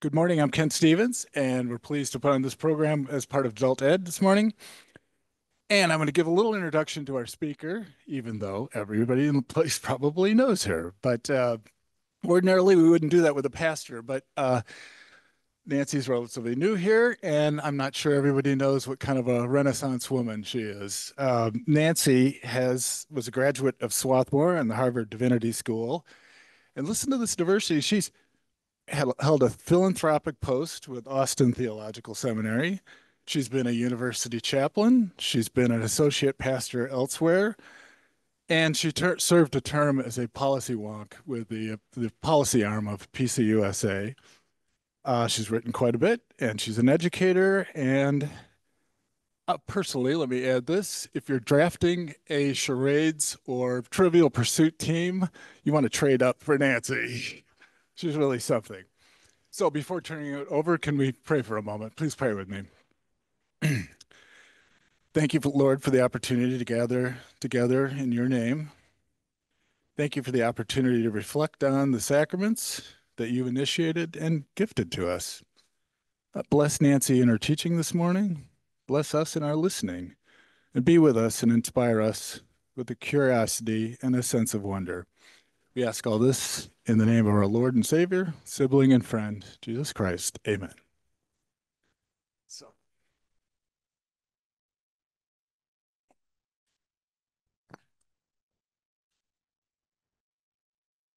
Good morning. I'm Ken Stevens, and we're pleased to put on this program as part of Adult Ed this morning. And I'm going to give a little introduction to our speaker, even though everybody in the place probably knows her. But uh, ordinarily, we wouldn't do that with a pastor. But uh, Nancy's relatively new here, and I'm not sure everybody knows what kind of a Renaissance woman she is. Um, Nancy has was a graduate of Swarthmore and the Harvard Divinity School. And listen to this diversity. She's held a philanthropic post with Austin Theological Seminary. She's been a university chaplain. She's been an associate pastor elsewhere. And she served a term as a policy wonk with the, the policy arm of PCUSA. Uh, she's written quite a bit, and she's an educator. And uh, personally, let me add this if you're drafting a charades or trivial pursuit team, you want to trade up for Nancy. She's really something. So before turning it over, can we pray for a moment? Please pray with me. Thank you, Lord, for the opportunity to gather together in your name. Thank you for the opportunity to reflect on the sacraments that you initiated and gifted to us. Uh, bless Nancy in her teaching this morning. Bless us in our listening. And be with us and inspire us with a curiosity and a sense of wonder. We ask all this in the name of our Lord and Savior, sibling and friend, Jesus Christ. Amen. So.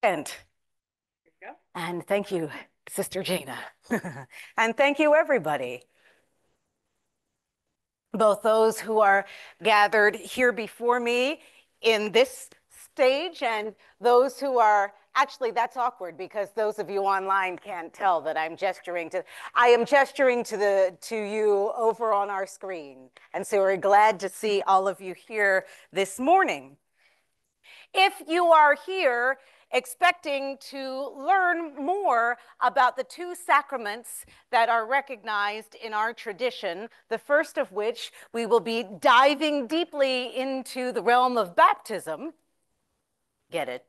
And, and thank you, Sister Jana. and thank you, everybody. Both those who are gathered here before me in this stage and those who are actually that's awkward because those of you online can't tell that I'm gesturing to I am gesturing to the to you over on our screen and so we're glad to see all of you here this morning. If you are here expecting to learn more about the two sacraments that are recognized in our tradition, the first of which we will be diving deeply into the realm of baptism, get it,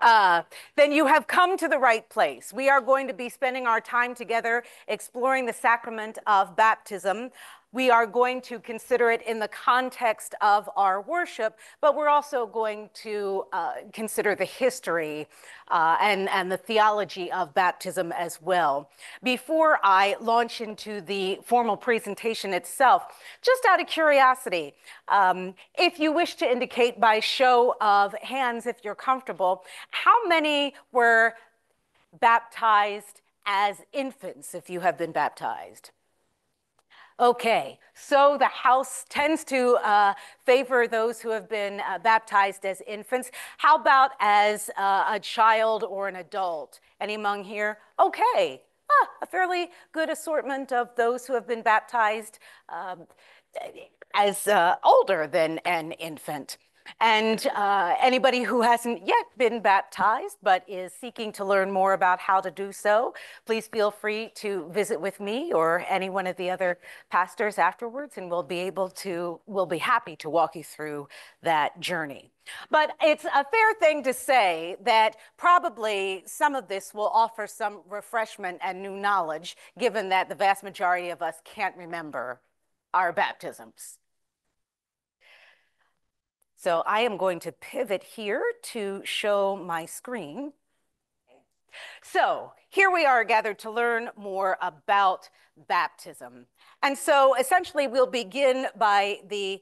uh, then you have come to the right place. We are going to be spending our time together exploring the sacrament of baptism. We are going to consider it in the context of our worship, but we're also going to uh, consider the history uh, and, and the theology of baptism as well. Before I launch into the formal presentation itself, just out of curiosity, um, if you wish to indicate by show of hands, if you're comfortable, how many were baptized as infants if you have been baptized? Okay, so the House tends to uh, favor those who have been uh, baptized as infants. How about as uh, a child or an adult? Any among here? Okay, ah, a fairly good assortment of those who have been baptized um, as uh, older than an infant. And uh, anybody who hasn't yet been baptized but is seeking to learn more about how to do so, please feel free to visit with me or any one of the other pastors afterwards, and we'll be able to, we'll be happy to walk you through that journey. But it's a fair thing to say that probably some of this will offer some refreshment and new knowledge, given that the vast majority of us can't remember our baptisms. So I am going to pivot here to show my screen. So here we are gathered to learn more about baptism. And so essentially we'll begin by the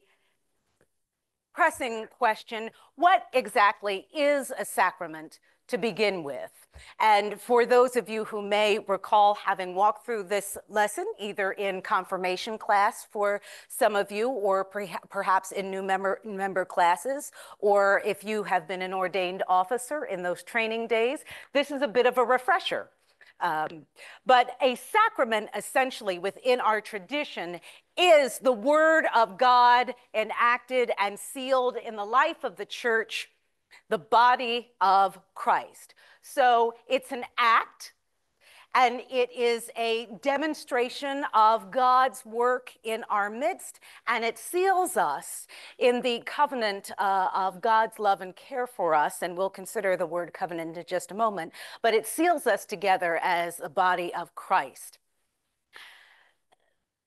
pressing question, what exactly is a sacrament to begin with? And for those of you who may recall having walked through this lesson, either in confirmation class for some of you, or perhaps in new member, member classes, or if you have been an ordained officer in those training days, this is a bit of a refresher. Um, but a sacrament, essentially, within our tradition, is the word of God enacted and sealed in the life of the church, the body of Christ. So it's an act and it is a demonstration of God's work in our midst, and it seals us in the covenant uh, of God's love and care for us. And we'll consider the word covenant in just a moment, but it seals us together as a body of Christ.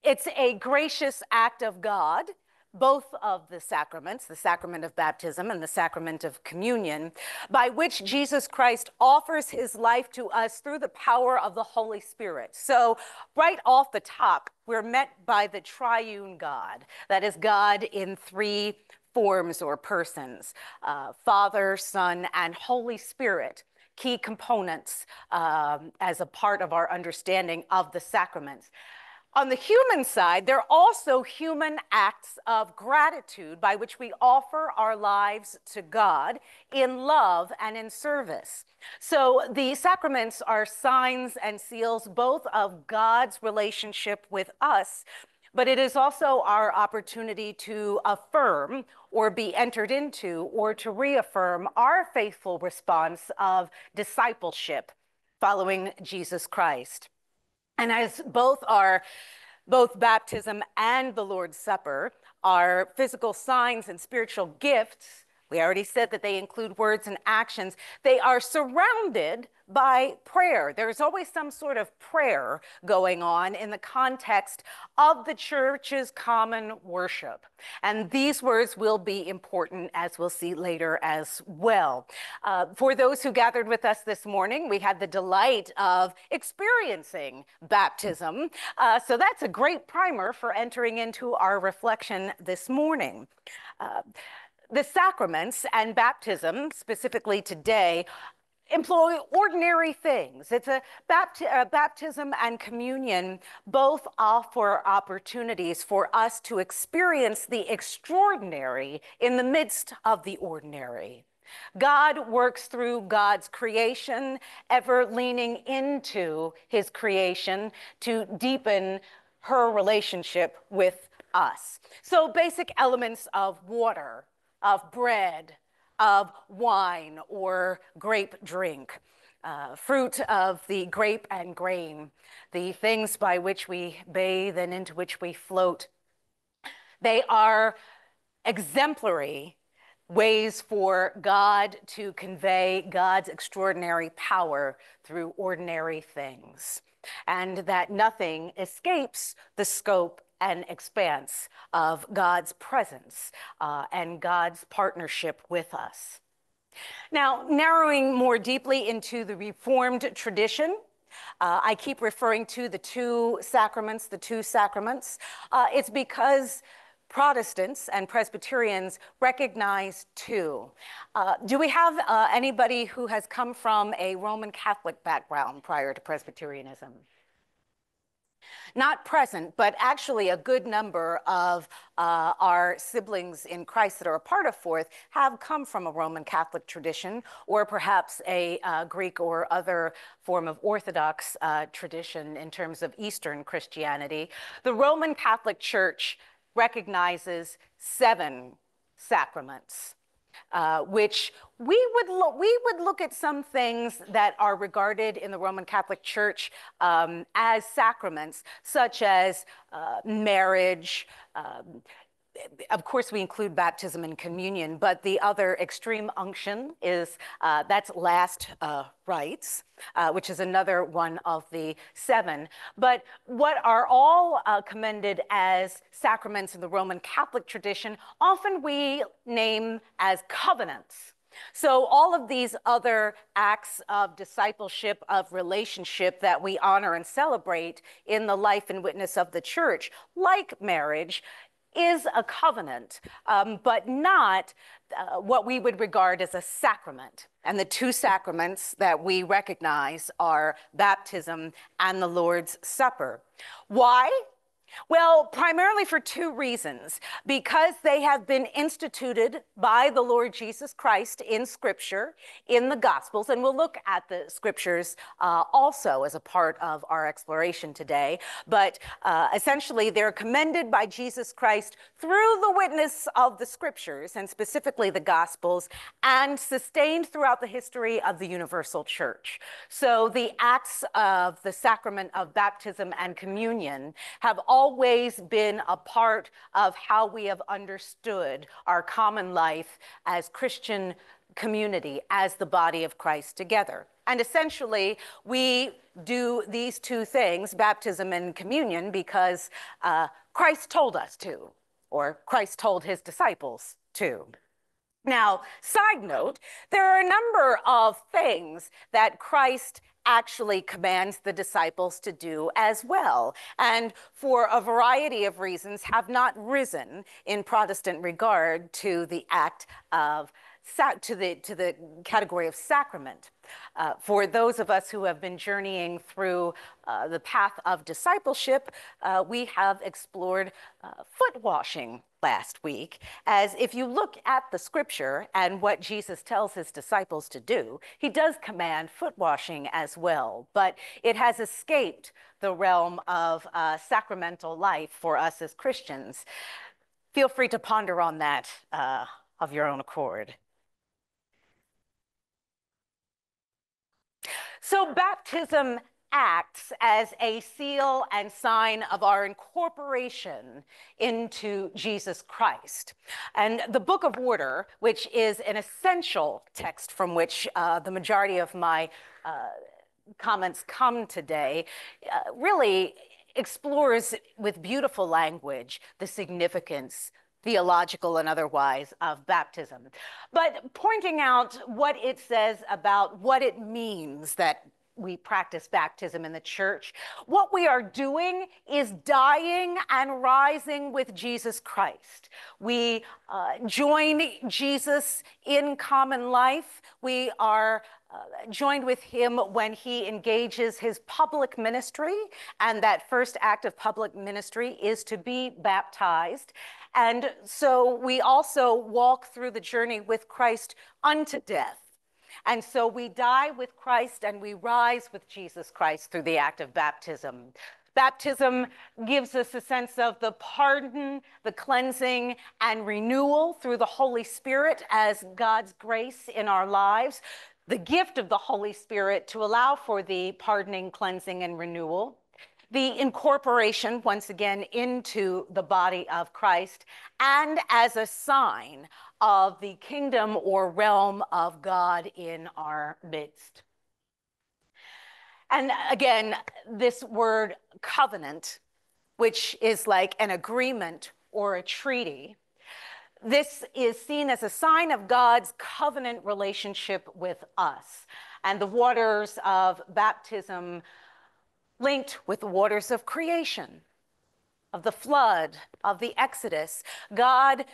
It's a gracious act of God both of the sacraments, the sacrament of baptism and the sacrament of communion, by which Jesus Christ offers his life to us through the power of the Holy Spirit. So, right off the top, we're met by the triune God, that is, God in three forms or persons uh, Father, Son, and Holy Spirit. Key components um, as a part of our understanding of the sacraments. On the human side, there are also human acts of gratitude by which we offer our lives to God in love and in service. So the sacraments are signs and seals both of God's relationship with us, but it is also our opportunity to affirm or be entered into or to reaffirm our faithful response of discipleship following Jesus Christ. And as both are both baptism and the Lord's Supper are physical signs and spiritual gifts, we already said that they include words and actions. They are surrounded by prayer. There's always some sort of prayer going on in the context of the church's common worship. And these words will be important, as we'll see later as well. Uh, for those who gathered with us this morning, we had the delight of experiencing baptism. Uh, so that's a great primer for entering into our reflection this morning. Uh, the sacraments and baptism, specifically today, employ ordinary things. It's a bapti baptism and communion both offer opportunities for us to experience the extraordinary in the midst of the ordinary. God works through God's creation, ever leaning into his creation to deepen her relationship with us. So basic elements of water, of bread, of wine or grape drink, uh, fruit of the grape and grain, the things by which we bathe and into which we float. They are exemplary ways for God to convey God's extraordinary power through ordinary things, and that nothing escapes the scope and expanse of God's presence uh, and God's partnership with us. Now, narrowing more deeply into the Reformed tradition, uh, I keep referring to the two sacraments, the two sacraments. Uh, it's because Protestants and Presbyterians recognize two. Uh, do we have uh, anybody who has come from a Roman Catholic background prior to Presbyterianism? Not present, but actually a good number of uh, our siblings in Christ that are a part of Fourth have come from a Roman Catholic tradition or perhaps a uh, Greek or other form of Orthodox uh, tradition in terms of Eastern Christianity. The Roman Catholic Church recognizes seven sacraments uh, which we would, lo- we would look at some things that are regarded in the Roman Catholic Church um, as sacraments, such as uh, marriage, um, of course, we include baptism and communion, but the other extreme unction is uh, that's last uh, rites, uh, which is another one of the seven. But what are all uh, commended as sacraments in the Roman Catholic tradition, often we name as covenants. So, all of these other acts of discipleship, of relationship that we honor and celebrate in the life and witness of the church, like marriage, is a covenant, um, but not uh, what we would regard as a sacrament. And the two sacraments that we recognize are baptism and the Lord's Supper. Why? Well, primarily for two reasons. Because they have been instituted by the Lord Jesus Christ in Scripture, in the Gospels, and we'll look at the Scriptures uh, also as a part of our exploration today. But uh, essentially, they're commended by Jesus Christ through the witness of the Scriptures, and specifically the Gospels, and sustained throughout the history of the universal church. So the acts of the sacrament of baptism and communion have all always been a part of how we have understood our common life as Christian community, as the body of Christ together. And essentially, we do these two things, baptism and communion, because uh, Christ told us to, or Christ told his disciples to. Now, side note, there are a number of things that Christ actually commands the disciples to do as well, and for a variety of reasons have not risen in Protestant regard to the act of to the to the category of sacrament. Uh, for those of us who have been journeying through uh, the path of discipleship, uh, we have explored uh, foot washing last week. As if you look at the scripture and what Jesus tells his disciples to do, he does command foot washing as well, but it has escaped the realm of uh, sacramental life for us as Christians. Feel free to ponder on that uh, of your own accord. So baptism acts as a seal and sign of our incorporation into Jesus Christ. And the Book of Order, which is an essential text from which uh, the majority of my uh, comments come today, uh, really explores with beautiful language the significance theological and otherwise, of baptism. But pointing out what it says about what it means that we practice baptism in the church. What we are doing is dying and rising with Jesus Christ. We uh, join Jesus in common life. We are uh, joined with him when he engages his public ministry. And that first act of public ministry is to be baptized. And so we also walk through the journey with Christ unto death. And so we die with Christ and we rise with Jesus Christ through the act of baptism. Baptism gives us a sense of the pardon, the cleansing, and renewal through the Holy Spirit as God's grace in our lives. The gift of the Holy Spirit to allow for the pardoning, cleansing, and renewal the incorporation once again into the body of Christ and as a sign of the kingdom or realm of God in our midst. And again, this word covenant, which is like an agreement or a treaty, this is seen as a sign of God's covenant relationship with us. And the waters of baptism linked with the waters of creation, of the flood, of the Exodus. God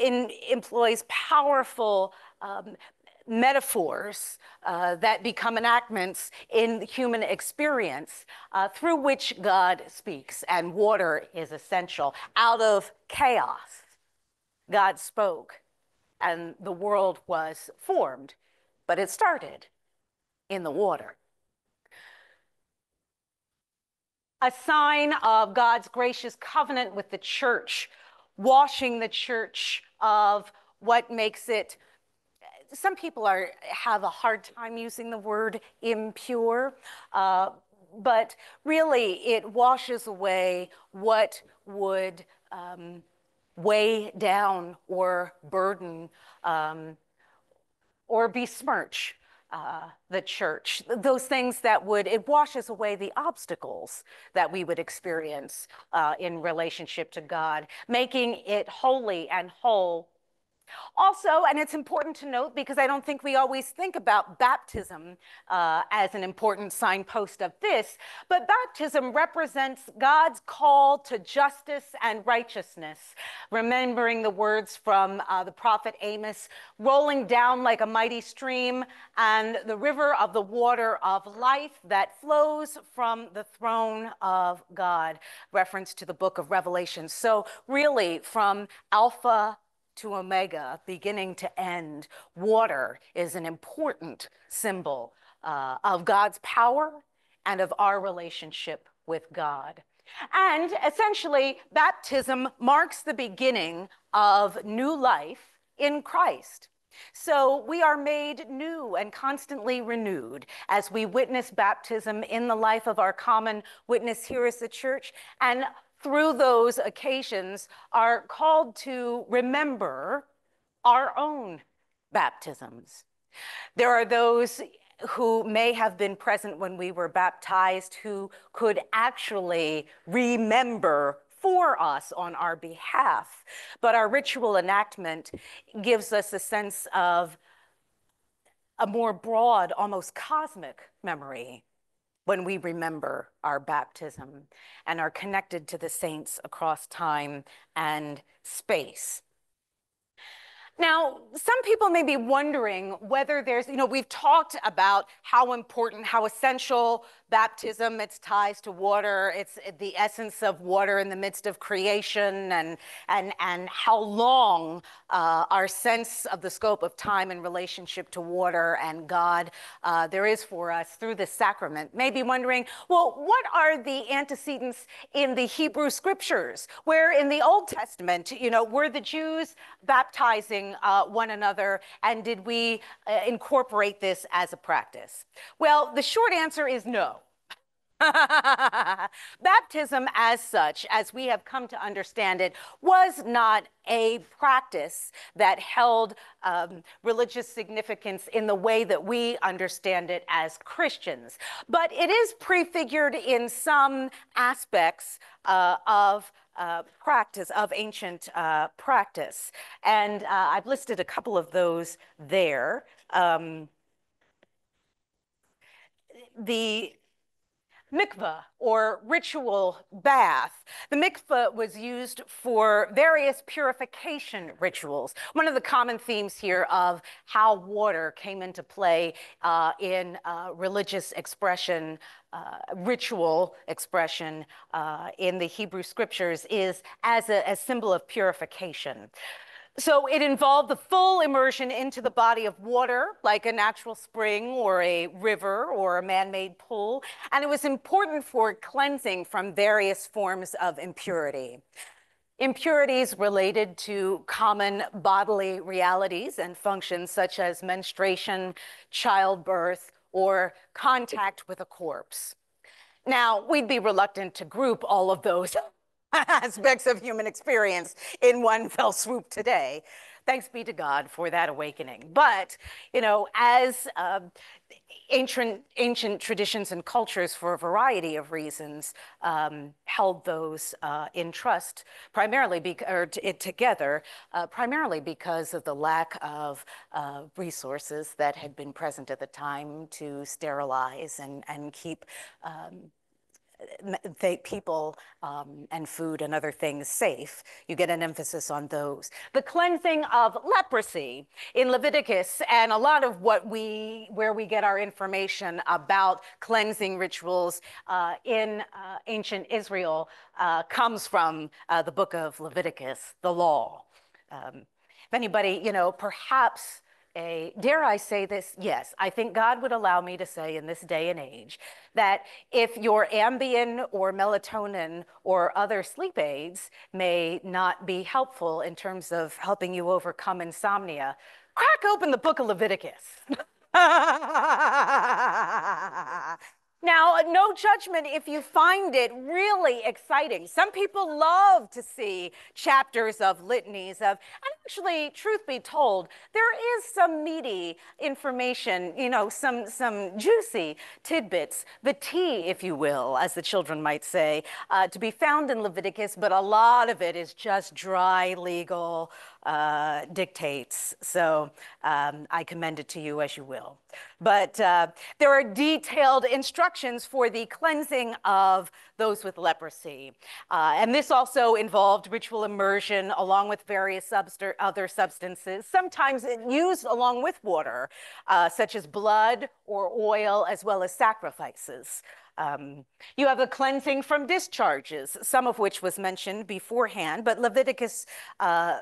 in, employs powerful um, metaphors uh, that become enactments in human experience uh, through which God speaks, and water is essential. Out of chaos, God spoke, and the world was formed, but it started in the water. A sign of God's gracious covenant with the church, washing the church of what makes it some people are have a hard time using the word impure, uh, but really it washes away what would um, weigh down or burden um, or besmirch uh, the church, those things that would, it washes away the obstacles that we would experience uh, in relationship to God, making it holy and whole. Also, and it's important to note because I don't think we always think about baptism uh, as an important signpost of this, but baptism represents God's call to justice and righteousness. Remembering the words from uh, the prophet Amos rolling down like a mighty stream, and the river of the water of life that flows from the throne of God. Reference to the book of Revelation. So, really, from Alpha to Omega, beginning to end, water is an important symbol uh, of God's power and of our relationship with God. And essentially, baptism marks the beginning of new life in Christ. So we are made new and constantly renewed as we witness baptism in the life of our common witness here as the church. And through those occasions are called to remember our own baptisms. There are those who may have been present when we were baptized who could actually remember for us on our behalf. But our ritual enactment gives us a sense of a more broad, almost cosmic memory when we remember our baptism and are connected to the saints across time and space. Now, some people may be wondering whether there's, you know, we've talked about how important, how essential baptism, its ties to water, it's the essence of water in the midst of creation, and, and, and how long uh, our sense of the scope of time in relationship to water and God uh, there is for us through this sacrament. May be wondering, well, what are the antecedents in the Hebrew scriptures, where in the Old Testament, you know, were the Jews baptizing uh, one another, and did we uh, incorporate this as a practice? Well, the short answer is no. Baptism, as such, as we have come to understand it, was not a practice that held um, religious significance in the way that we understand it as Christians. But it is prefigured in some aspects uh, of uh, practice, of ancient uh, practice. And uh, I've listed a couple of those there. Um, the mikveh or ritual bath. The mikveh was used for various purification rituals. One of the common themes here of how water came into play uh, in uh, religious expression, uh, ritual expression uh, in the Hebrew scriptures is as a, a symbol of purification. So it involved the full immersion into the body of water, like a natural spring or a river or a man-made pool. And it was important for cleansing from various forms of impurity. Impurities related to common bodily realities and functions such as menstruation, childbirth, or contact with a corpse. Now, we'd be reluctant to group all of those aspects of human experience in one fell swoop today. Thanks be to God for that awakening. But, you know, as uh, ancient, ancient traditions and cultures, for a variety of reasons, um, held those uh, in trust, primarily be- or t- together, uh, primarily because of the lack of uh, resources that had been present at the time to sterilize and, and keep. Um, people um, and food and other things safe. You get an emphasis on those. The cleansing of leprosy in Leviticus and a lot of what we, where we get our information about cleansing rituals uh, in uh, ancient Israel uh, comes from uh, the book of Leviticus, the law. Um, if anybody, you know, perhaps a, dare I say this? Yes, I think God would allow me to say in this day and age that if your Ambien or melatonin or other sleep aids may not be helpful in terms of helping you overcome insomnia, crack open the book of Leviticus. Now, no judgment if you find it really exciting. Some people love to see chapters of litanies of, and actually, truth be told, there is some meaty information, you know, some, some juicy tidbits, the tea, if you will, as the children might say, uh, to be found in Leviticus, but a lot of it is just dry legal uh, dictates. So um, I commend it to you as you will. But uh, there are detailed instructions for the cleansing of those with leprosy. Uh, and this also involved ritual immersion along with various other substances, sometimes used along with water, uh, such as blood or oil, as well as sacrifices. Um, you have a cleansing from discharges, some of which was mentioned beforehand, but Leviticus uh,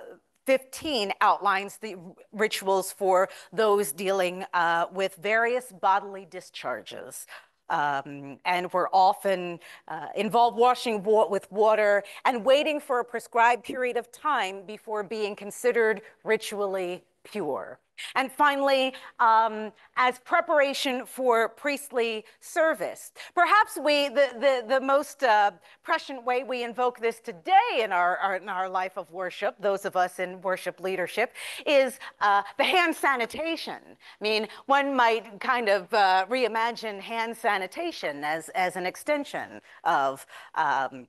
15 outlines the rituals for those dealing uh, with various bodily discharges. Um, and we're often uh, involved washing wa with water and waiting for a prescribed period of time before being considered ritually pure. And finally, um, as preparation for priestly service. Perhaps we, the, the, the most uh, prescient way we invoke this today in our, our, in our life of worship, those of us in worship leadership, is uh, the hand sanitation. I mean, one might kind of uh, reimagine hand sanitation as, as an extension of um,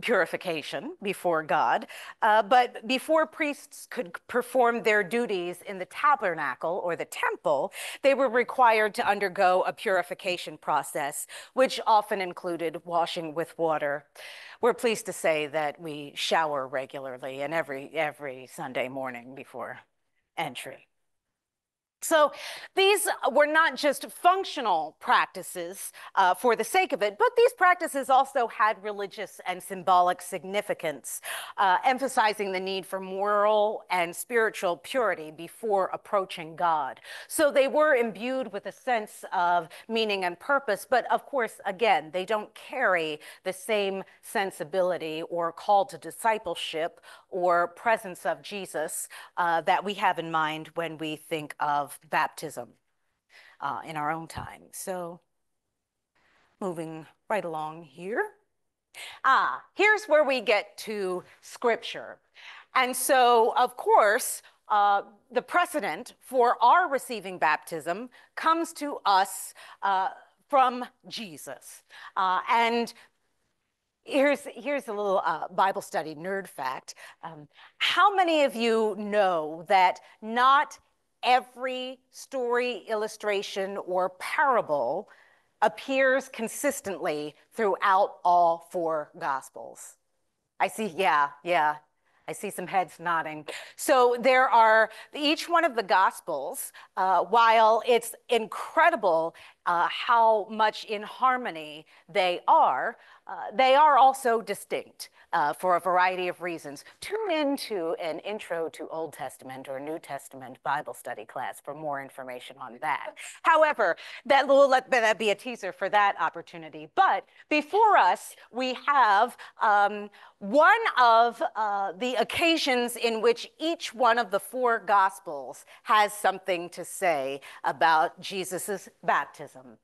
purification before God. Uh, but before priests could perform their duties in the tabernacle or the temple, they were required to undergo a purification process, which often included washing with water. We're pleased to say that we shower regularly and every, every Sunday morning before entry. So these were not just functional practices uh, for the sake of it, but these practices also had religious and symbolic significance, uh, emphasizing the need for moral and spiritual purity before approaching God. So they were imbued with a sense of meaning and purpose, but of course, again, they don't carry the same sensibility or call to discipleship or presence of Jesus uh, that we have in mind when we think of of baptism uh, in our own time. So moving right along here. Ah, here's where we get to scripture. And so, of course, uh, the precedent for our receiving baptism comes to us uh, from Jesus. Uh, and here's, here's a little uh, Bible study nerd fact. Um, how many of you know that not every story, illustration, or parable appears consistently throughout all four Gospels. I see, yeah, yeah. I see some heads nodding. So there are each one of the Gospels, uh, while it's incredible uh, how much in harmony they are, uh, they are also distinct uh, for a variety of reasons. Tune into an intro to Old Testament or New Testament Bible study class for more information on that. However, that will let that be a teaser for that opportunity. But before us, we have um, one of uh, the occasions in which each one of the four Gospels has something to say about Jesus's baptism.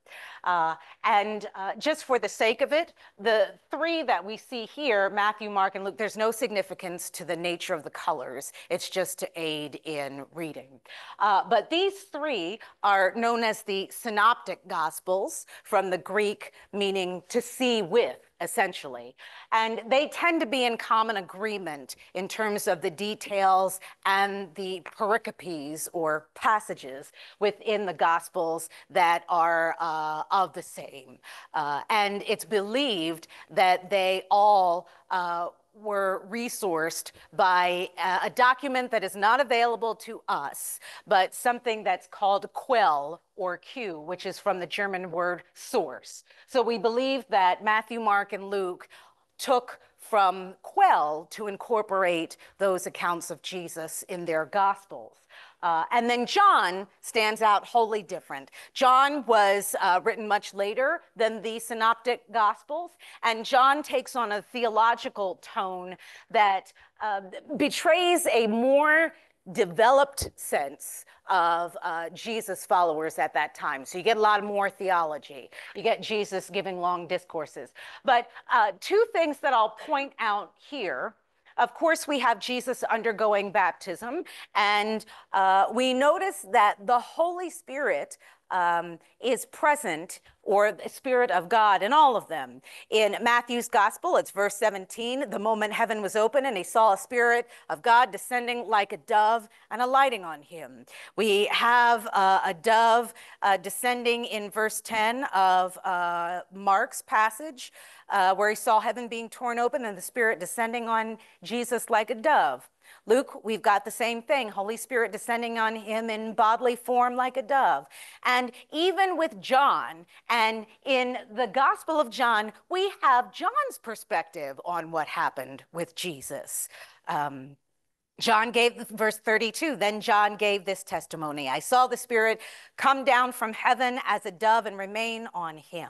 Uh, and uh, just for the sake of it, the three that we see here, Matthew, Mark, and Luke, there's no significance to the nature of the colors. It's just to aid in reading. Uh, but these three are known as the Synoptic Gospels from the Greek meaning to see with essentially. And they tend to be in common agreement in terms of the details and the pericopes or passages within the Gospels that are uh, of the same. Uh, and it's believed that they all uh, were resourced by uh, a document that is not available to us, but something that's called Quell or Q, which is from the German word source. So we believe that Matthew, Mark, and Luke took from Quell to incorporate those accounts of Jesus in their Gospels. Uh, and then John stands out wholly different. John was uh, written much later than the Synoptic Gospels, and John takes on a theological tone that uh, betrays a more developed sense of uh, Jesus followers at that time. So you get a lot more theology. You get Jesus giving long discourses. But uh, two things that I'll point out here of course, we have Jesus undergoing baptism, and uh, we notice that the Holy Spirit um, is present or the Spirit of God in all of them. In Matthew's Gospel, it's verse 17 the moment heaven was open and he saw a Spirit of God descending like a dove and alighting on him. We have uh, a dove uh, descending in verse 10 of uh, Mark's passage. Uh, where he saw heaven being torn open and the Spirit descending on Jesus like a dove. Luke, we've got the same thing Holy Spirit descending on him in bodily form like a dove. And even with John, and in the Gospel of John, we have John's perspective on what happened with Jesus. Um, John gave, verse 32, then John gave this testimony I saw the Spirit come down from heaven as a dove and remain on him.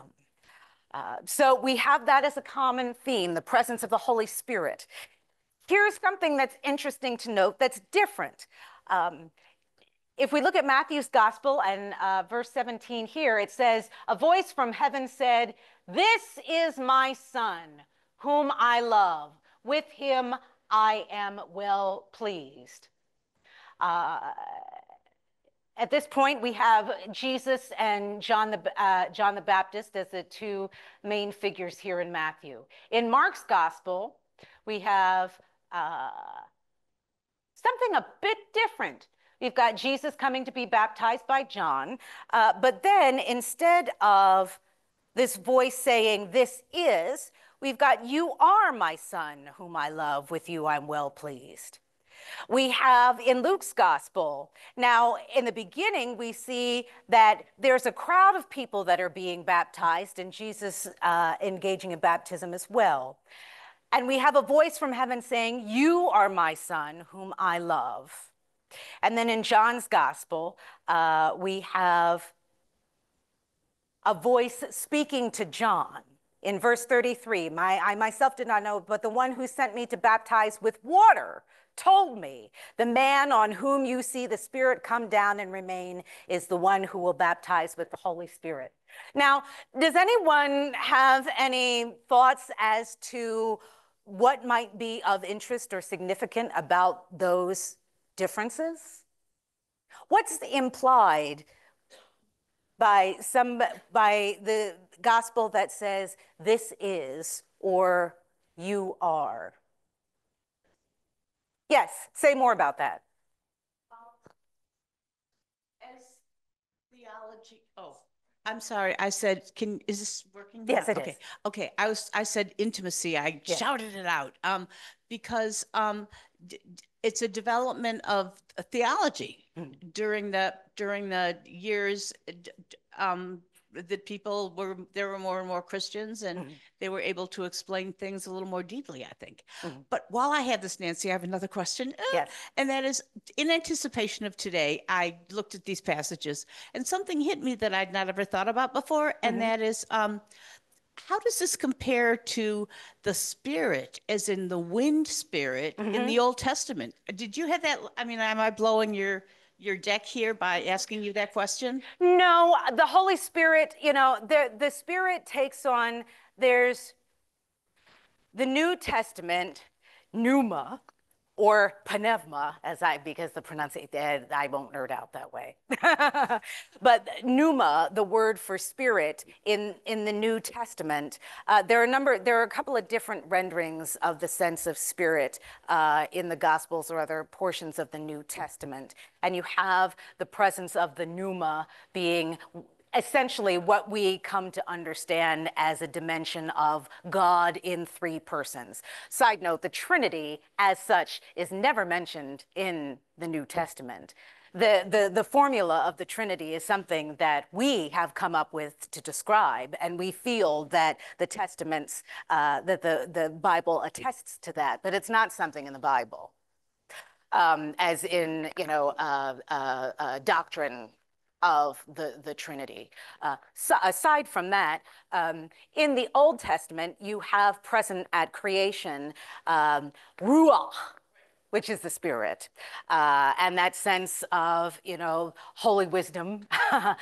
Uh, so we have that as a common theme the presence of the Holy Spirit. Here's something that's interesting to note that's different. Um, if we look at Matthew's gospel and uh, verse 17 here, it says, A voice from heaven said, This is my son, whom I love. With him I am well pleased. Uh, at this point, we have Jesus and John the, uh, John the Baptist as the two main figures here in Matthew. In Mark's gospel, we have uh, something a bit different. We've got Jesus coming to be baptized by John, uh, but then instead of this voice saying, This is, we've got, You are my son, whom I love, with you I'm well pleased. We have in Luke's gospel, now in the beginning, we see that there's a crowd of people that are being baptized, and Jesus uh, engaging in baptism as well. And we have a voice from heaven saying, You are my son, whom I love. And then in John's gospel, uh, we have a voice speaking to John. In verse 33, my, I myself did not know, but the one who sent me to baptize with water told me, The man on whom you see the Spirit come down and remain is the one who will baptize with the Holy Spirit. Now, does anyone have any thoughts as to what might be of interest or significant about those differences? What's implied by some by the gospel that says this is or you are? Yes, say more about that. As theology, oh, I'm sorry. I said, can, is this working? Yes, it okay. is. Okay, I was, I said intimacy. I Yeah. shouted it out. Um, because, um, it's a development of theology Mm. during the, during the years, um, that people were, there were more and more Christians and Mhm. they were able to explain things a little more deeply, I think. Mhm. But while I have this, Nancy, I have another question. Uh, Yes. And that is, in anticipation of today, I looked at these passages and something hit me that I'd not ever thought about before. Mhm. And that is, um, how does this compare to the spirit, as in the wind spirit in Mhm. the Old Testament? Did you have that? I mean, am I blowing your your deck here by asking you that question? No, the Holy Spirit, you know, the, the Spirit takes on, there's the New Testament, pneuma, or pneuma, as I, because the pronunciation, I won't nerd out that way. but pneuma, the word for spirit in, in the New Testament, uh, there are a number, there are a couple of different renderings of the sense of spirit uh, in the Gospels or other portions of the New Testament. And you have the presence of the pneuma being essentially what we come to understand as a dimension of God in three persons. Side note, the Trinity as such is never mentioned in the New Testament. The, the, the formula of the Trinity is something that we have come up with to describe, and we feel that the Testaments, uh, that the, the Bible attests to that, but it's not something in the Bible. Um, as in, you know, uh, uh, uh, doctrine of the, the Trinity. Uh, so aside from that, um, in the Old Testament, you have present at creation um, Ruach, which is the Spirit, uh, and that sense of, you know, holy wisdom uh,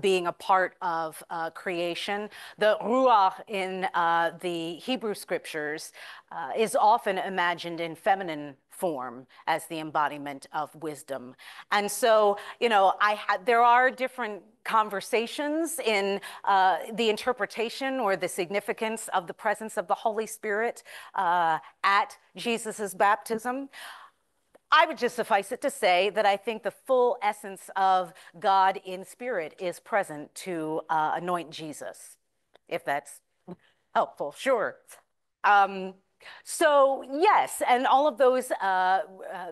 being a part of uh, creation. The Ruach in uh, the Hebrew scriptures uh, is often imagined in feminine form as the embodiment of wisdom. And so, you know, I had there are different conversations in uh, the interpretation or the significance of the presence of the Holy Spirit uh, at Jesus's baptism. I would just suffice it to say that I think the full essence of God in spirit is present to uh, anoint Jesus, if that's helpful, sure. Um, so yes, and all of those, uh, uh,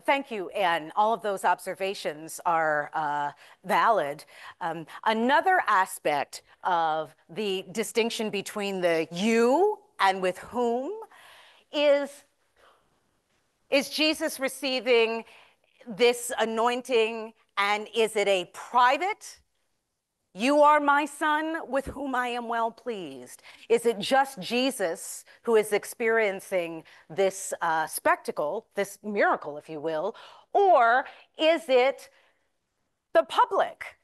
thank you, Anne, all of those observations are uh, valid. Um, another aspect of the distinction between the you and with whom is, is Jesus receiving this anointing and is it a private you are my son with whom I am well pleased. Is it just Jesus who is experiencing this uh, spectacle, this miracle, if you will, or is it the public?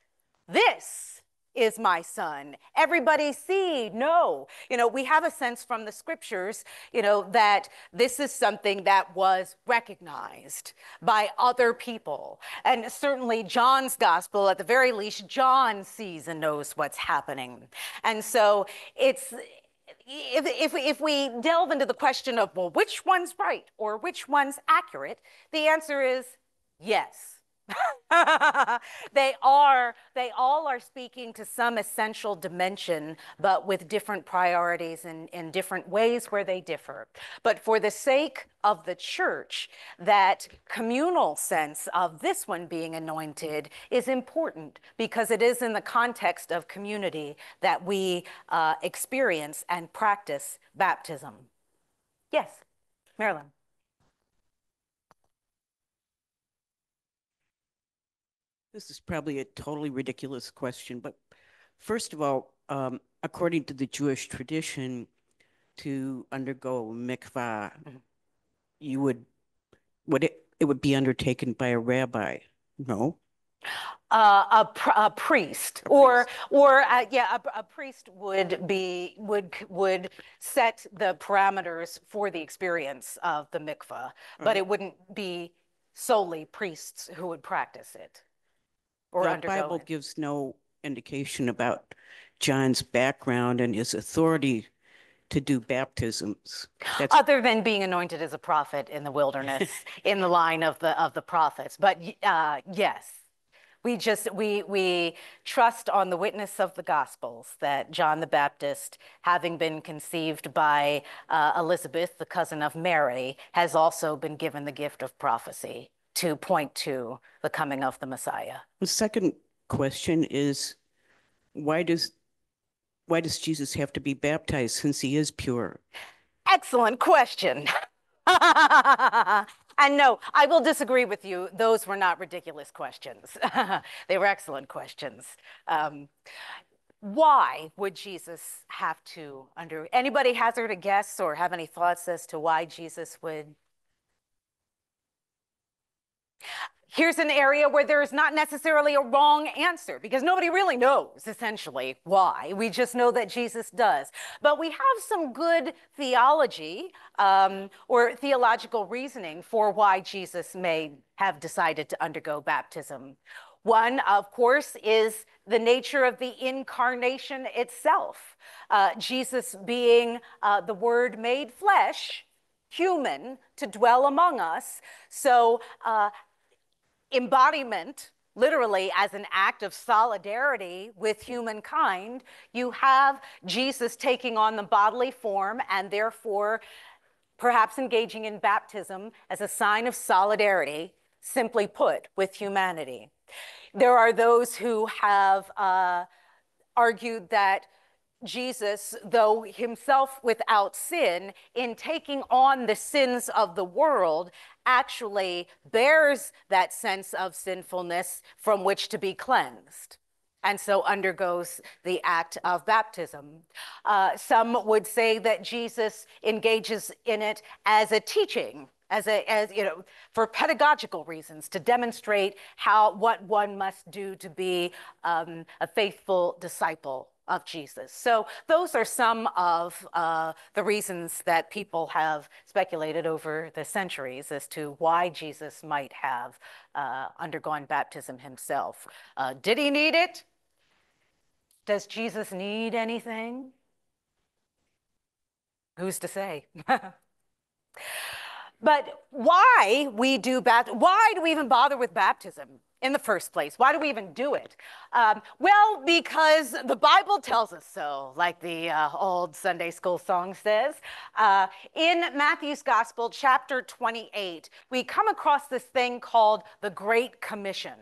This is my son. Everybody see, no. You know, we have a sense from the scriptures, you know, that this is something that was recognized by other people. And certainly John's gospel, at the very least, John sees and knows what's happening. And so it's, if, if, if we delve into the question of, well, which one's right or which one's accurate, the answer is yes they are, they all are speaking to some essential dimension, but with different priorities and in different ways where they differ. But for the sake of the church, that communal sense of this one being anointed is important because it is in the context of community that we uh, experience and practice baptism. Yes, Marilyn. This is probably a totally ridiculous question, but first of all, um, according to the Jewish tradition, to undergo mikvah, mm-hmm. you would would it it would be undertaken by a rabbi? No. Uh, a, pr a, priest, a or priest. or uh, yeah, a, a, priest would be would would set the parameters for the experience of the mikvah, but it wouldn't be solely priests who would practice it or the Bible gives no indication about John's background and his authority to do baptisms. That's Other than being anointed as a prophet in the wilderness, in the line of the of the prophets. But uh, yes, we just we we trust on the witness of the Gospels that John the Baptist, having been conceived by uh, Elizabeth, the cousin of Mary, has also been given the gift of prophecy to point to the coming of the Messiah. The second question is why does why does Jesus have to be baptized since he is pure? Excellent question. and no, I will disagree with you. Those were not ridiculous questions. they were excellent questions. Um, why would Jesus have to under anybody hazard a guess or have any thoughts as to why Jesus would Here's an area where there is not necessarily a wrong answer because nobody really knows essentially why. We just know that Jesus does. But we have some good theology um, or theological reasoning for why Jesus may have decided to undergo baptism. One, of course, is the nature of the incarnation itself. Uh, Jesus being uh, the Word made flesh, human, to dwell among us. So, uh, embodiment, literally as an act of solidarity with humankind, you have Jesus taking on the bodily form and therefore perhaps engaging in baptism as a sign of solidarity, simply put, with humanity. There are those who have uh, argued that Jesus, though himself without sin, in taking on the sins of the world, actually bears that sense of sinfulness from which to be cleansed and so undergoes the act of baptism. Uh, some would say that Jesus engages in it as a teaching, as a, as, you know, for pedagogical reasons, to demonstrate how, what one must do to be um, a faithful disciple of Jesus. So those are some of uh, the reasons that people have speculated over the centuries as to why Jesus might have uh, undergone baptism himself. Uh, did he need it? Does Jesus need anything? Who's to say? but why we do baptism, why do we even bother with baptism? in the first place? Why do we even do it? Um, well, because the Bible tells us so, like the uh, old Sunday school song says. Uh, in Matthew's Gospel, chapter 28, we come across this thing called the Great Commission.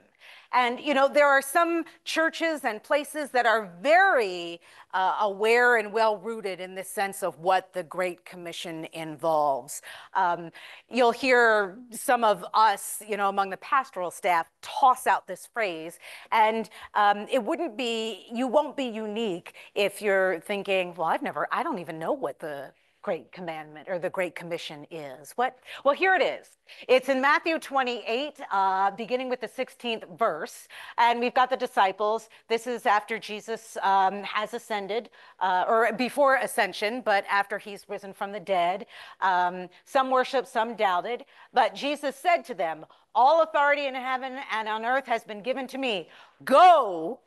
And, you know, there are some churches and places that are very uh, aware and well rooted in the sense of what the Great Commission involves. Um, you'll hear some of us, you know, among the pastoral staff toss out this phrase, and um, it wouldn't be, you won't be unique if you're thinking, well, I've never, I don't even know what the great commandment or the great commission is. What? Well, here it is. It's in Matthew 28, uh, beginning with the 16th verse. And we've got the disciples. This is after Jesus um, has ascended, uh, or before ascension, but after he's risen from the dead. Um, some worshiped, some doubted. But Jesus said to them, All authority in heaven and on earth has been given to me. Go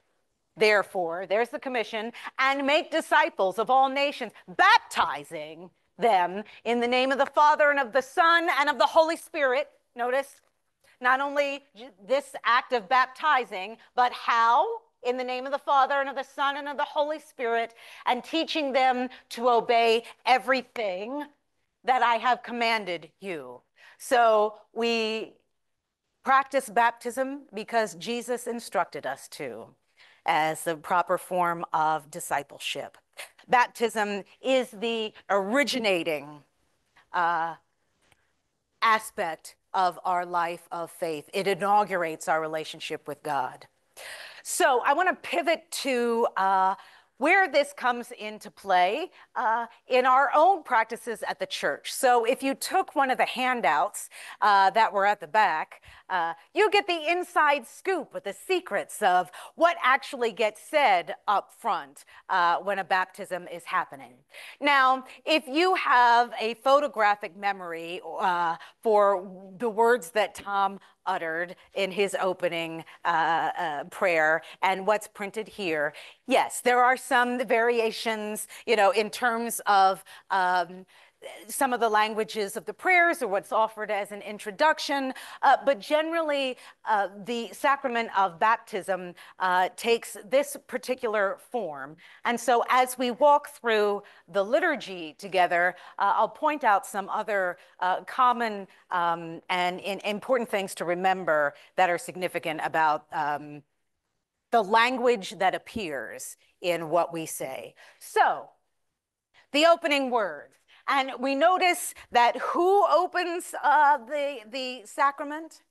Therefore, there's the commission, and make disciples of all nations, baptizing them in the name of the Father and of the Son and of the Holy Spirit. Notice not only this act of baptizing, but how? In the name of the Father and of the Son and of the Holy Spirit, and teaching them to obey everything that I have commanded you. So we practice baptism because Jesus instructed us to as the proper form of discipleship. Baptism is the originating uh, aspect of our life of faith. It inaugurates our relationship with God. So I want to pivot to uh, where this comes into play uh, in our own practices at the church. So if you took one of the handouts uh, that were at the back, uh, you get the inside scoop with the secrets of what actually gets said up front uh, when a baptism is happening. Now, if you have a photographic memory uh, for the words that Tom uttered in his opening uh, uh, prayer and what's printed here. Yes, there are some variations, you know, in terms of um, some of the languages of the prayers or what's offered as an introduction, uh, but generally uh, the sacrament of baptism uh, takes this particular form. And so as we walk through the liturgy together, uh, I'll point out some other uh, common um, and important things to remember that are significant about um, the language that appears in what we say. So, the opening words. And we notice that who opens uh, the, the sacrament?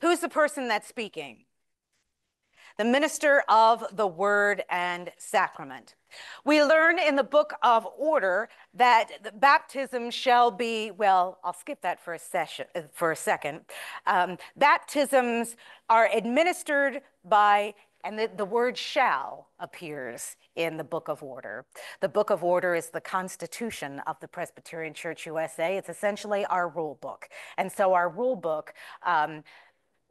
Who's the person that's speaking? The minister of the word and sacrament. We learn in the book of order that baptism shall be, well, I'll skip that for a, session, for a second. Um, baptisms are administered by and the, the word shall appears in the Book of Order. The Book of Order is the constitution of the Presbyterian Church USA. It's essentially our rule book. And so our rule book um,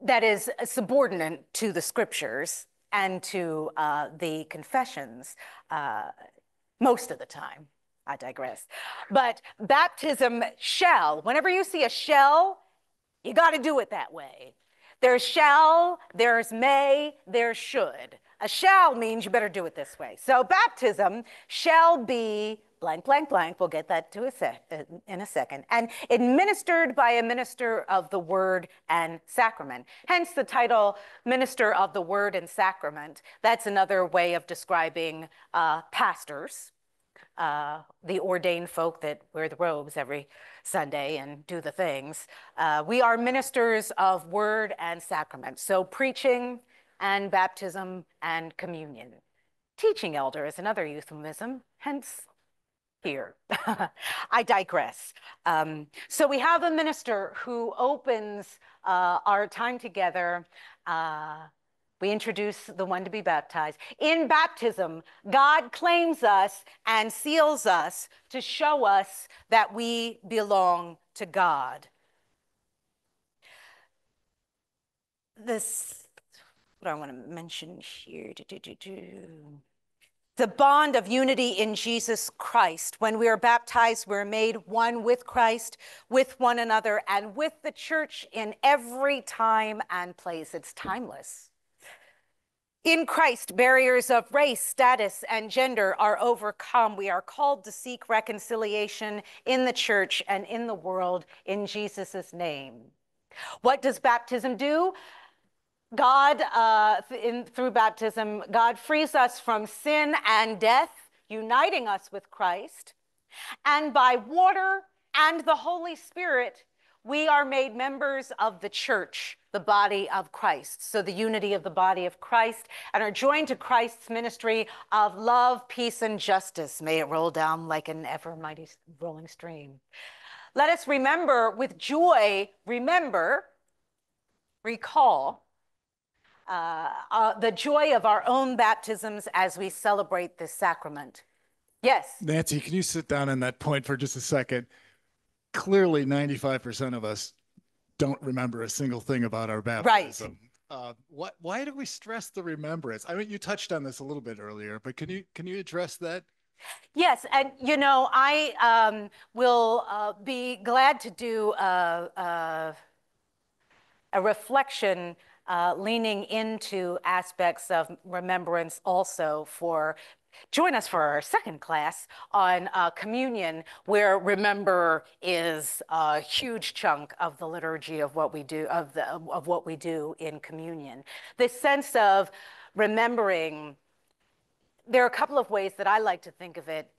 that is subordinate to the scriptures and to uh, the confessions uh, most of the time. I digress. But baptism shall, whenever you see a shall, you got to do it that way. There's shall, there's may, there's should. A shall means you better do it this way. So baptism shall be blank, blank, blank. We'll get that to a sec- in a second. And administered by a minister of the word and sacrament. Hence the title, Minister of the Word and Sacrament. That's another way of describing uh, pastors, uh, the ordained folk that wear the robes every Sunday and do the things. Uh, we are ministers of word and sacrament. So preaching and baptism and communion. Teaching elder is another euphemism, hence here. I digress. Um, so we have a minister who opens uh, our time together uh, we introduce the one to be baptized. In baptism, God claims us and seals us to show us that we belong to God. This, what I want to mention here. do, do, do. The bond of unity in Jesus Christ. When we are baptized, we're made one with Christ, with one another, and with the church in every time and place. It's timeless. In Christ, barriers of race, status, and gender are overcome. We are called to seek reconciliation in the church and in the world in Jesus' name. What does baptism do? God, uh, in, through baptism, God frees us from sin and death, uniting us with Christ. And by water and the Holy Spirit, we are made members of the church, the body of Christ. So, the unity of the body of Christ, and are joined to Christ's ministry of love, peace, and justice. May it roll down like an ever mighty rolling stream. Let us remember with joy, remember, recall uh, uh, the joy of our own baptisms as we celebrate this sacrament. Yes. Nancy, can you sit down on that point for just a second? Clearly, 95% of us don't remember a single thing about our baptism. Right. Uh, what, why do we stress the remembrance? I mean, you touched on this a little bit earlier, but can you can you address that? Yes, and you know, I um, will uh, be glad to do a, a, a reflection uh, leaning into aspects of remembrance also for Join us for our second class on uh, communion, where remember is a huge chunk of the liturgy of what we do of the of what we do in communion. This sense of remembering. There are a couple of ways that I like to think of it.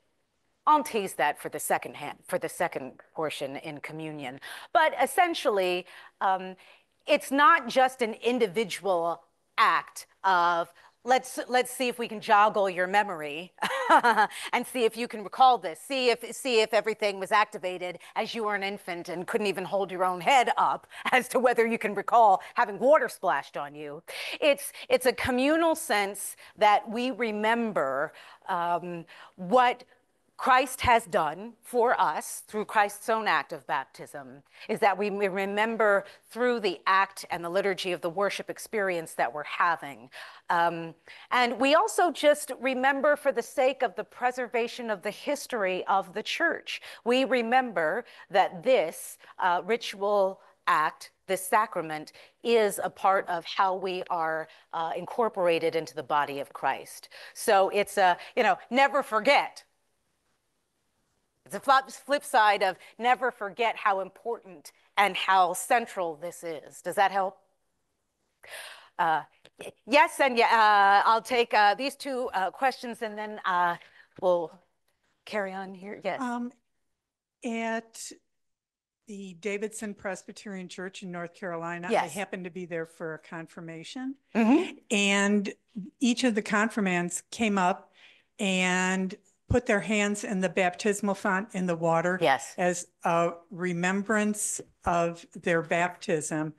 I'll tease that for the second hand, for the second portion in communion. But essentially, um, it's not just an individual act of let's let's see if we can joggle your memory and see if you can recall this. See if see if everything was activated as you were an infant and couldn't even hold your own head up as to whether you can recall having water splashed on you. It's it's a communal sense that we remember um, what Christ has done for us through Christ's own act of baptism is that we remember through the act and the liturgy of the worship experience that we're having. Um, and we also just remember for the sake of the preservation of the history of the church. We remember that this uh, ritual act, this sacrament, is a part of how we are uh, incorporated into the body of Christ. So it's a, you know, never forget the flip side of never forget how important and how central this is. Does that help? Uh, yes, and yeah, uh, I'll take uh, these two uh, questions and then uh, we'll carry on here. Yes. Um, at the Davidson Presbyterian Church in North Carolina, yes. I happened to be there for a confirmation. Mm -hmm. And each of the confirmants came up and put their hands in the baptismal font in the water Yes. as a remembrance of their baptism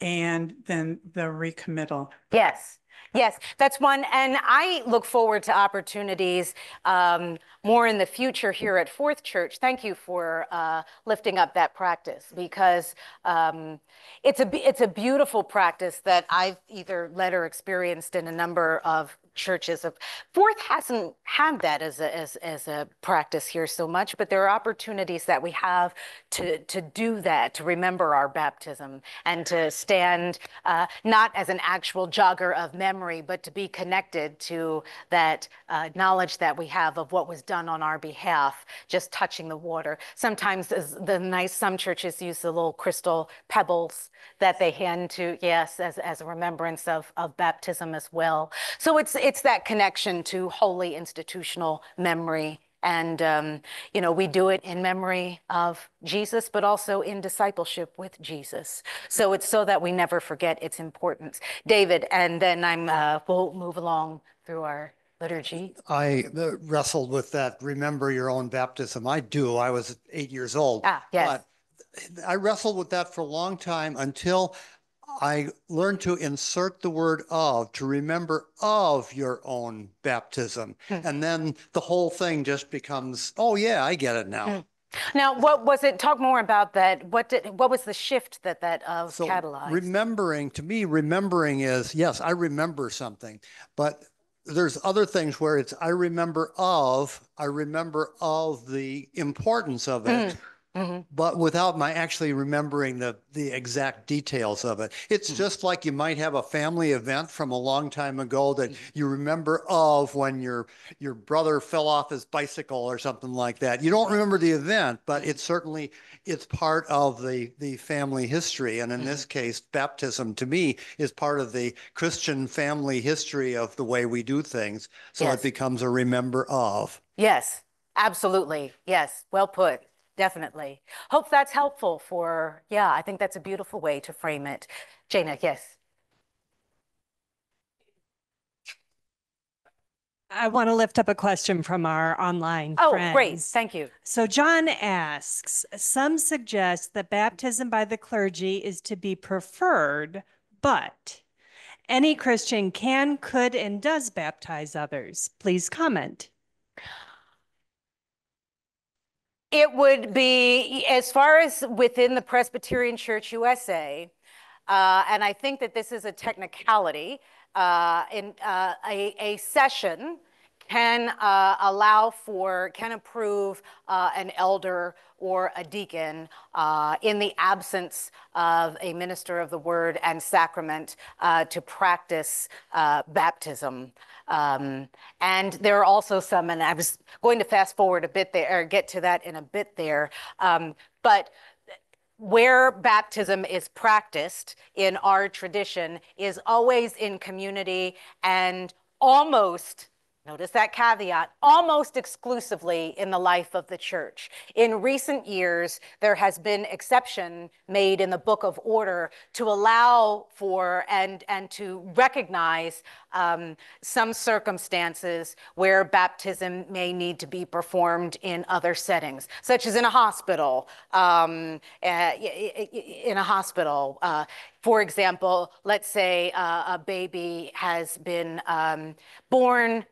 and then the recommittal. Yes. Yes, that's one. And I look forward to opportunities um, more in the future here at Fourth Church. Thank you for uh, lifting up that practice because um, it's a it's a beautiful practice that I've either led or experienced in a number of churches of fourth hasn't had that as a as, as a practice here so much but there are opportunities that we have to to do that to remember our baptism and to stand uh, not as an actual jogger of memory but to be connected to that uh, knowledge that we have of what was done on our behalf just touching the water. Sometimes the nice some churches use the little crystal pebbles that they hand to yes as, as a remembrance of, of baptism as well. So it's it's that connection to holy institutional memory. And, um, you know, we do it in memory of Jesus, but also in discipleship with Jesus. So it's so that we never forget its importance. David, and then I'm, uh, we'll move along through our liturgy. I uh, wrestled with that. Remember your own baptism. I do. I was eight years old. Ah, yes. But I wrestled with that for a long time until I learned to insert the word of to remember of your own baptism. Hmm. And then the whole thing just becomes, oh, yeah, I get it now. Hmm. Now, what was it? Talk more about that. What did, what was the shift that that of So catalyzed? remembering, to me, remembering is, yes, I remember something, but there's other things where it's, I remember of, I remember of the importance of it, hmm. Mhm. but without my actually remembering the, the exact details of it. It's mm. just like you might have a family event from a long time ago that mm-hmm. you remember of when your, your brother fell off his bicycle or something like that. You don't remember the event, but mm-hmm. it's certainly, it's part of the, the family history. And in this mm-hmm. case, baptism to me is part of the Christian family history of the way we do things. So Yes. it becomes a remember of. Yes, absolutely. Yes, well put. Definitely. Hope that's helpful for, yeah, I think that's a beautiful way to frame it. Jana, yes. I want to lift up a question from our online Oh, friends. great. Thank you. So John asks, some suggest that baptism by the clergy is to be preferred, but any Christian can, could, and does baptize others. Please comment. It would be, as far as within the Presbyterian Church USA, uh, and I think that this is a technicality, uh, in uh, a, a session can uh, allow for, can approve uh, an elder or a deacon uh, in the absence of a minister of the word and sacrament uh, to practice uh, baptism. Um, and there are also some, and I was going to fast forward a bit there, or get to that in a bit there. Um, but where baptism is practiced in our tradition is always in community and almost Notice that caveat, almost exclusively in the life of the church. In recent years, there has been exception made in the Book of Order to allow for and, and to recognize um, some circumstances where baptism may need to be performed in other settings, such as in a hospital, um, uh, in a hospital. Uh, for example, let's say uh, a baby has been um, born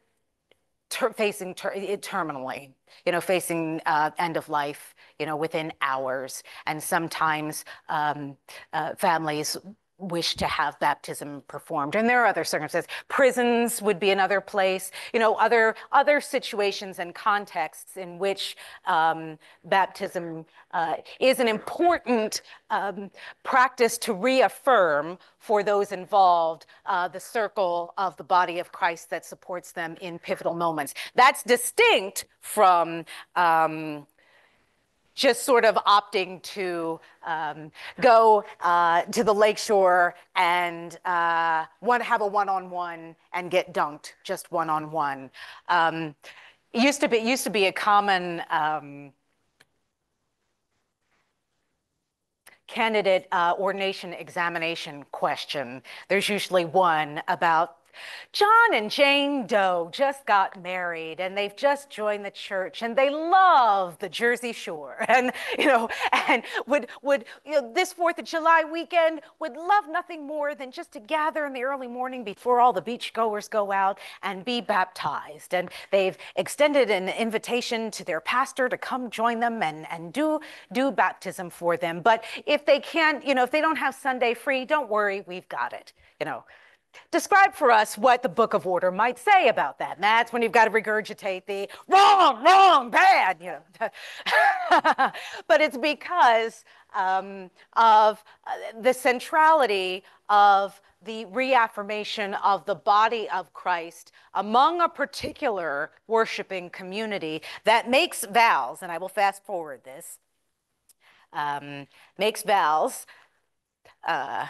facing ter- terminally, you know, facing uh, end of life, you know, within hours. And sometimes um, uh, families wish to have baptism performed. And there are other circumstances. Prisons would be another place, you know, other other situations and contexts in which um, baptism uh, is an important um, practice to reaffirm for those involved uh, the circle of the body of Christ that supports them in pivotal moments. That's distinct from um, just sort of opting to um, go uh, to the lakeshore and uh, want to have a one-on-one and get dunked just one-on-one. Um, used to be it used to be a common um, candidate uh, ordination examination question. There's usually one about John and Jane Doe just got married and they've just joined the church and they love the Jersey Shore. And you know and would would you know this 4th of July weekend would love nothing more than just to gather in the early morning before all the beachgoers go out and be baptized. And they've extended an invitation to their pastor to come join them and and do do baptism for them. But if they can't you know if they don't have Sunday free don't worry we've got it you know Describe for us what the Book of Order might say about that. And that's when you've got to regurgitate the wrong, wrong, bad, you know. but it's because um, of uh, the centrality of the reaffirmation of the body of Christ among a particular worshiping community that makes vows, and I will fast forward this, um, makes vows. Uh,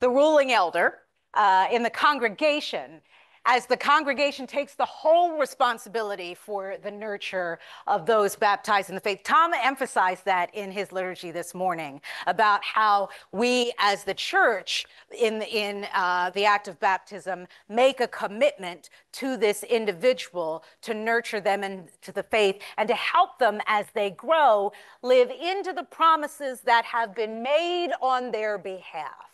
the ruling elder uh, in the congregation as the congregation takes the whole responsibility for the nurture of those baptized in the faith. Tom emphasized that in his liturgy this morning about how we as the church in, in uh, the act of baptism make a commitment to this individual to nurture them into the faith and to help them as they grow live into the promises that have been made on their behalf.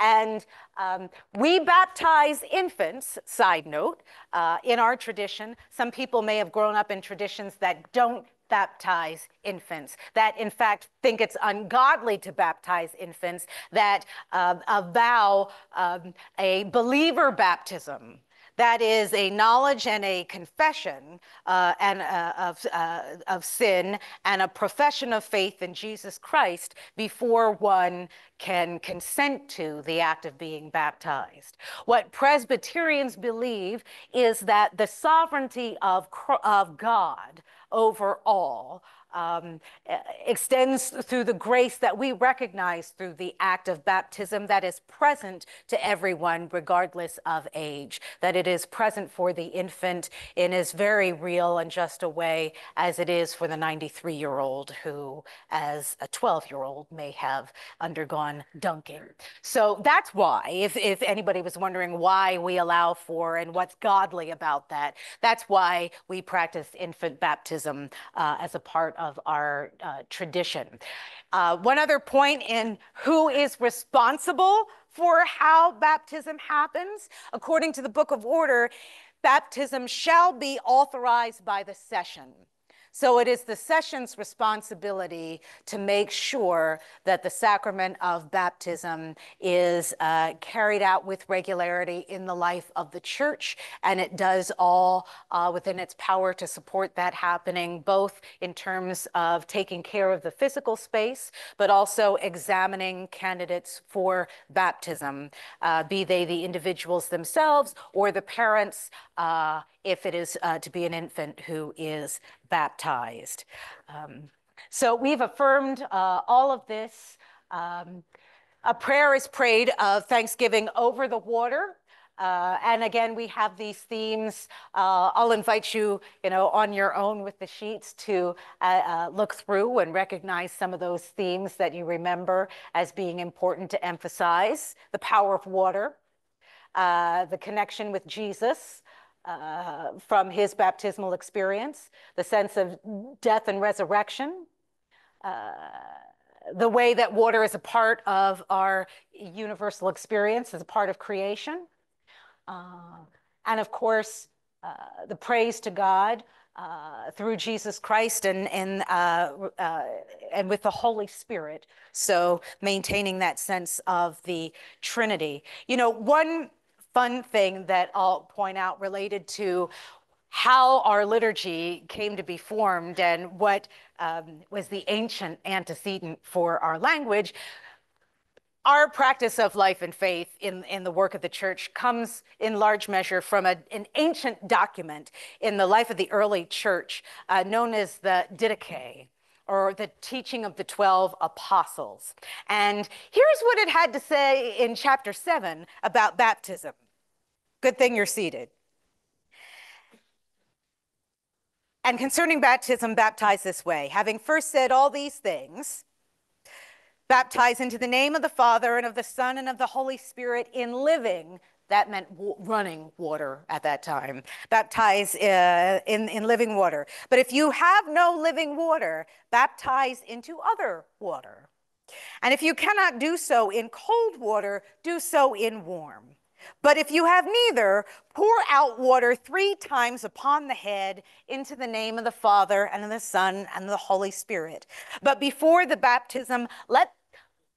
And um, we baptize infants, side note, uh, in our tradition. Some people may have grown up in traditions that don't baptize infants, that in fact think it's ungodly to baptize infants, that uh, avow um, a believer baptism that is a knowledge and a confession uh, and, uh, of, uh, of sin and a profession of faith in Jesus Christ before one can consent to the act of being baptized. What Presbyterians believe is that the sovereignty of, of God over all um, extends through the grace that we recognize through the act of baptism that is present to everyone, regardless of age, that it is present for the infant in as very real and just a way as it is for the 93 year old who, as a 12 year old, may have undergone dunking. So that's why, if, if anybody was wondering why we allow for and what's godly about that, that's why we practice infant baptism uh, as a part of our uh, tradition. Uh, one other point in who is responsible for how baptism happens. According to the Book of Order, baptism shall be authorized by the session. So it is the session's responsibility to make sure that the sacrament of baptism is uh, carried out with regularity in the life of the church, and it does all uh, within its power to support that happening, both in terms of taking care of the physical space, but also examining candidates for baptism, uh, be they the individuals themselves or the parents uh, if it is uh, to be an infant who is baptized. Um, so we've affirmed uh, all of this. Um, a prayer is prayed of thanksgiving over the water. Uh, and again, we have these themes. Uh, I'll invite you, you know, on your own with the sheets to uh, uh look through and recognize some of those themes that you remember as being important to emphasize. The power of water, uh, the connection with Jesus, uh, from his baptismal experience, the sense of death and resurrection, uh, the way that water is a part of our universal experience, as a part of creation, uh, and of course, uh, the praise to God uh, through Jesus Christ and and uh, uh, and with the Holy Spirit. So maintaining that sense of the Trinity. You know, one fun thing that I'll point out related to how our liturgy came to be formed and what um, was the ancient antecedent for our language. Our practice of life and faith in, in the work of the church comes in large measure from a, an ancient document in the life of the early church uh, known as the Didache or the teaching of the 12 apostles. And here's what it had to say in chapter 7 about baptism. Good thing you're seated. And concerning baptism, baptize this way. Having first said all these things, baptize into the name of the Father and of the Son and of the Holy Spirit in living that meant running water at that time. Baptize uh, in, in living water. But if you have no living water, baptize into other water. And if you cannot do so in cold water, do so in warm. But if you have neither, pour out water three times upon the head into the name of the Father and of the Son and the Holy Spirit. But before the baptism, let,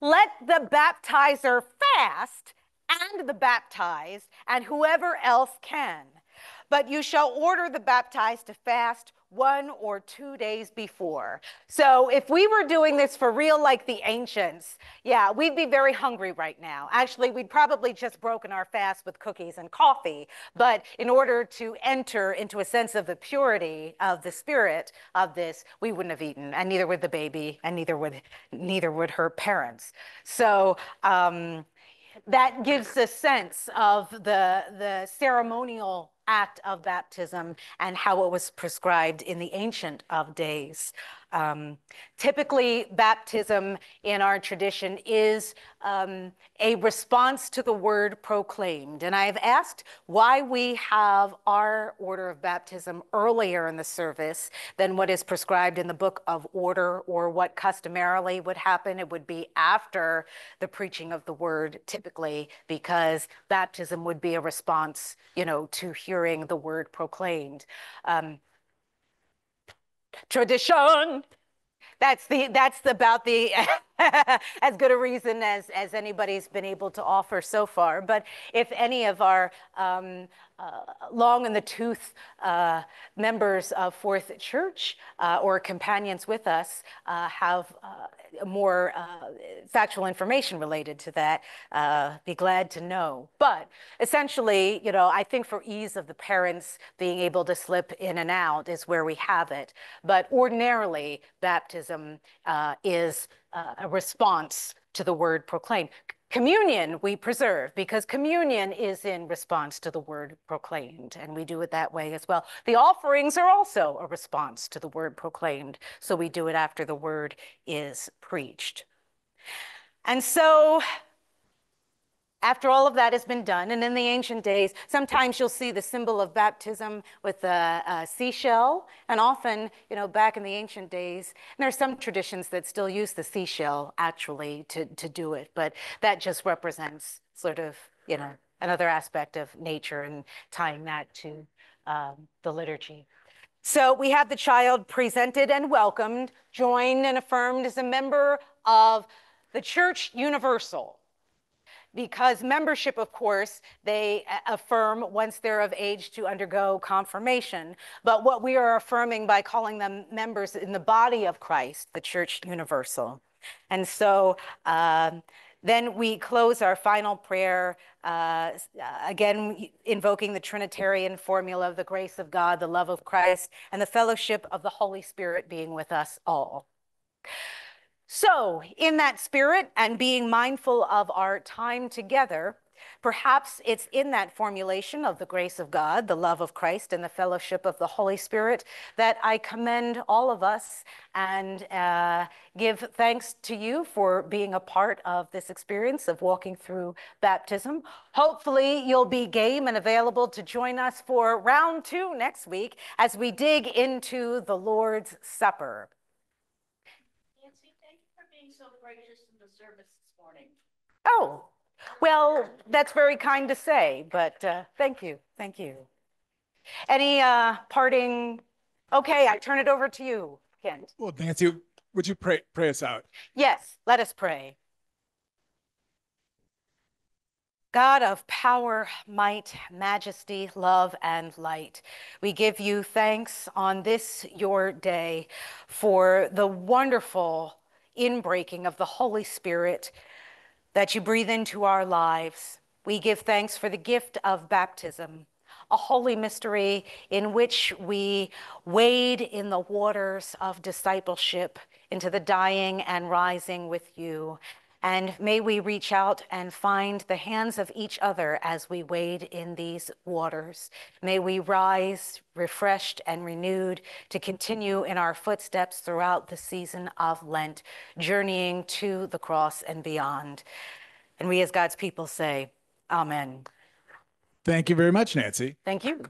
let the baptizer fast and the baptized, and whoever else can. But you shall order the baptized to fast one or two days before. So if we were doing this for real like the ancients, yeah, we'd be very hungry right now. Actually, we'd probably just broken our fast with cookies and coffee. But in order to enter into a sense of the purity of the spirit of this, we wouldn't have eaten, and neither would the baby, and neither would neither would her parents. So um, that gives a sense of the, the ceremonial act of baptism and how it was prescribed in the ancient of days. Um, typically, baptism in our tradition is um, a response to the word proclaimed. And I have asked why we have our order of baptism earlier in the service than what is prescribed in the book of order or what customarily would happen. It would be after the preaching of the word, typically, because baptism would be a response, you know, to hearing the word proclaimed. Um, tradition. That's the that's about the as good a reason as as anybody's been able to offer so far. But if any of our um, uh, long in the tooth uh, members of Fourth Church uh, or companions with us uh, have uh, more uh, factual information related to that, be glad to know. But essentially, you know, I think for ease of the parents being able to slip in and out is where we have it. But ordinarily, baptism is a response to the word proclaimed. Communion we preserve because communion is in response to the word proclaimed, and we do it that way as well. The offerings are also a response to the word proclaimed, so we do it after the word is preached. And so after all of that has been done, and in the ancient days, sometimes you'll see the symbol of baptism with a, a, seashell, and often, you know, back in the ancient days, there are some traditions that still use the seashell actually to, to do it, but that just represents sort of, you know, another aspect of nature and tying that to um, the liturgy. So we have the child presented and welcomed, joined and affirmed as a member of the Church Universal because membership, of course, they affirm once they're of age to undergo confirmation. But what we are affirming by calling them members in the body of Christ, the Church Universal. And so um, then we close our final prayer, uh, again, invoking the Trinitarian formula of the grace of God, the love of Christ, and the fellowship of the Holy Spirit being with us all. So, in that spirit and being mindful of our time together, perhaps it's in that formulation of the grace of God, the love of Christ, and the fellowship of the Holy Spirit that I commend all of us and uh, give thanks to you for being a part of this experience of walking through baptism. Hopefully, you'll be game and available to join us for round two next week as we dig into the Lord's Supper. Oh, well, that's very kind to say, but uh, thank you. Thank you. Any uh, parting? Okay, I turn it over to you, Kent. Well, Nancy, would you pray, pray us out? Yes, let us pray. God of power, might, majesty, love, and light, we give you thanks on this your day for the wonderful inbreaking of the Holy Spirit that you breathe into our lives. We give thanks for the gift of baptism, a holy mystery in which we wade in the waters of discipleship into the dying and rising with you. And may we reach out and find the hands of each other as we wade in these waters. May we rise refreshed and renewed to continue in our footsteps throughout the season of Lent, journeying to the cross and beyond. And we as God's people say, Amen. Thank you very much, Nancy. Thank you.